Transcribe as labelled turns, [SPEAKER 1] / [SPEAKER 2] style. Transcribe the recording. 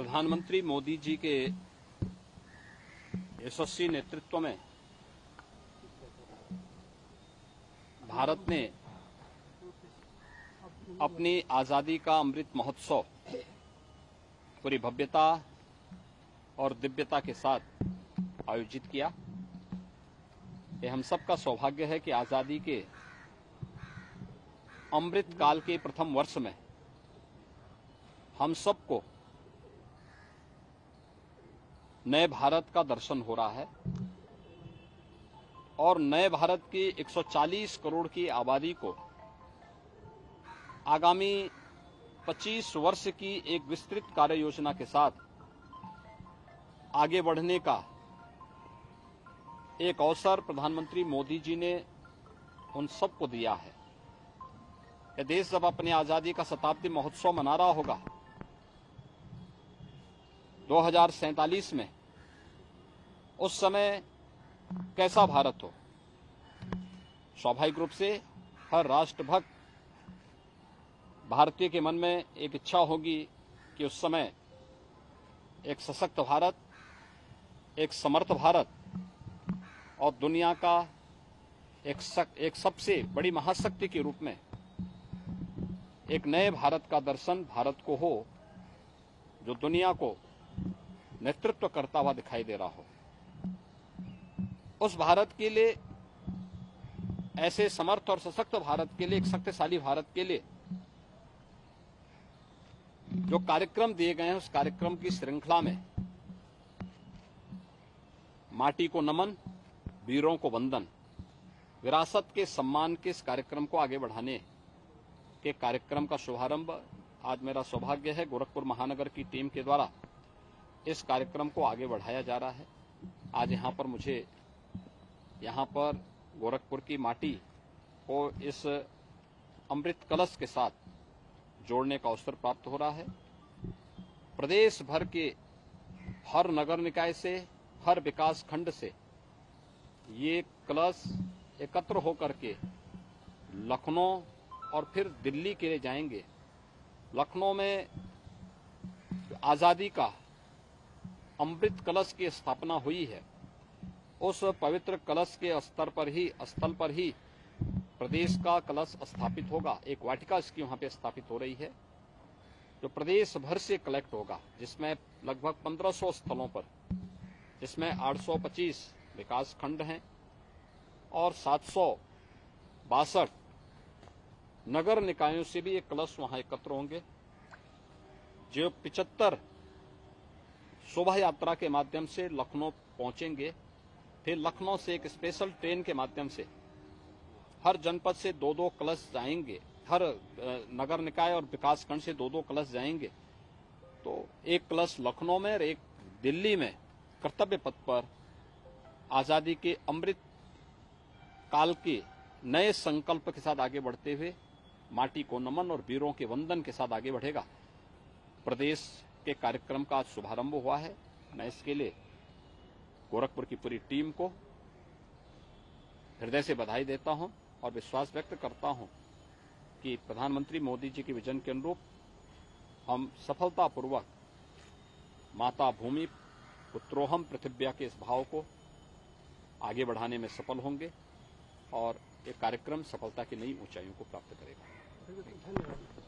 [SPEAKER 1] प्रधानमंत्री मोदी जी के यशस्वी नेतृत्व में भारत ने अपनी आज़ादी का अमृत महोत्सव, पूरी भव्यता और दिव्यता के साथ आयोजित किया। ये हम सबका सौभाग्य है कि आज़ादी के अमृत काल के प्रथम वर्ष में हम सबको नए भारत का दर्शन हो रहा है और नए भारत की 140 करोड़ की आबादी को आगामी 25 वर्ष की एक विस्तृत कार्य योजना के साथ आगे बढ़ने का एक अवसर प्रधानमंत्री मोदी जी ने उन सबको दिया है। कि देश जब अपनी आज़ादी का शताब्दी महोत्सव मना रहा होगा दो में उस समय कैसा भारत हो? स्वाभाविक रूप से हर राष्ट्रभक्त भारतीय के मन में एक इच्छा होगी कि उस समय एक सशक्त भारत एक समर्थ भारत और दुनिया का एक सक, एक सबसे बड़ी महाशक्ति के रूप में एक नए भारत का दर्शन भारत को हो जो दुनिया को नेतृत्व करता हुआ दिखाई दे रहा हो। उस भारत के लिए, ऐसे समर्थ और सशक्त भारत के लिए, एक शक्तिशाली भारत के लिए, जो कार्यक्रम दिए गए हैं उस कार्यक्रम की श्रृंखला में माटी को नमन, वीरों को वंदन, विरासत के सम्मान के इस कार्यक्रम को आगे बढ़ाने के कार्यक्रम का शुभारंभ आज मेरा सौभाग्य है गोरखपुर महानगर की टीम के द्वारा। इस कार्यक्रम को आगे बढ़ाया जा रहा है। आज यहाँ पर मुझे, यहाँ पर गोरखपुर की माटी को इस अमृत कलश के साथ जोड़ने का अवसर प्राप्त हो रहा है। प्रदेश भर के हर नगर निकाय से, हर विकास खंड से ये कलश एकत्र होकर के लखनऊ और फिर दिल्ली के लिए जाएँगे। लखनऊ में आज़ादी का अमृत कलश की स्थापना हुई है। उस पवित्र कलश के स्तर पर ही, स्थल पर ही प्रदेश का कलश स्थापित होगा। एक वाटिका इसकी वहाँ पे स्थापित हो रही है, जो प्रदेश भर से कलेक्ट होगा, जिसमें लगभग 1500 स्थलों पर, जिसमें 825 विकास खंड हैं और सात बासठ नगर निकायों से भी एक कलश वहाँ एकत्र होंगे। जो पिचहत्तर शोभा यात्रा के माध्यम से लखनऊ पहुँचेंगे। फिर लखनऊ से एक स्पेशल ट्रेन के माध्यम से। हर जनपद से दो दो कलश जाएँगे। हर नगर निकाय और विकास खंड से दो दो कलश जाएँगे। तो एक कलश लखनऊ में और एक दिल्ली में। कर्तव्य पथ पर आज़ादी के अमृत काल के नए संकल्प के साथ आगे बढ़ते हुए, माटी को नमन और वीरों के वंदन के साथ आगे बढ़ेगा। प्रदेश के कार्यक्रम का शुभारंभ हुआ है। मैं इसके लिए गोरखपुर की पूरी टीम को हृदय से बधाई देता हूँ और विश्वास व्यक्त करता हूँ कि प्रधानमंत्री मोदी जी के विजन के अनुरूप हम सफलतापूर्वक माता भूमि पुत्रोहम पृथ्व्या के इस भाव को आगे बढ़ाने में सफल होंगे और ये कार्यक्रम सफलता की नई ऊंचाइयों को प्राप्त करेगा।